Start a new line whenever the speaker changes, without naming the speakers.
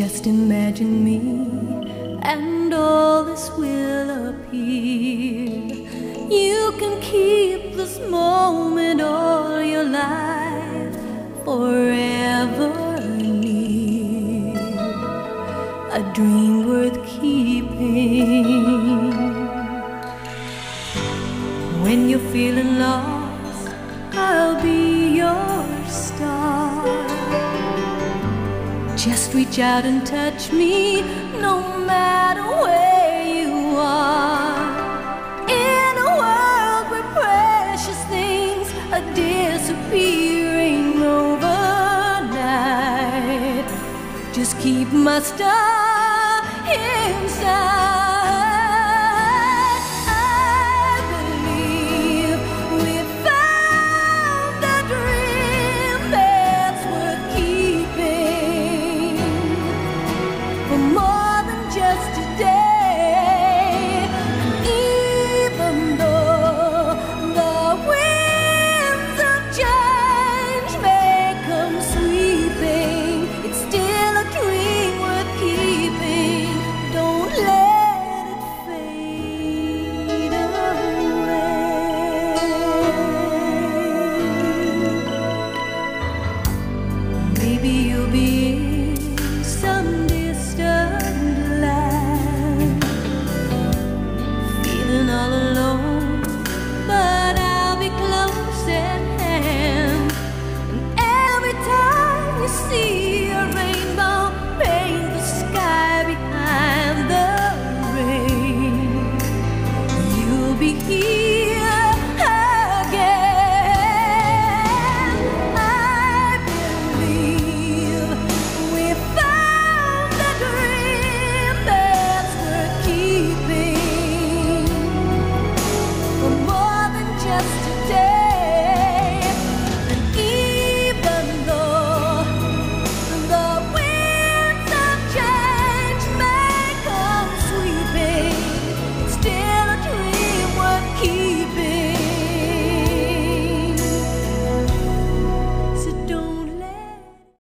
Just imagine me, and all this will appear. You can keep this moment all your life, forever near. A dream worth keeping. When you're feeling lost, Just reach out and touch me, no matter where you are. In a world where precious things are disappearing overnight, just keep my star inside. all alone, but I'll be close at hand. And every time you see a rainbow, paint the sky behind the rain. You'll be here.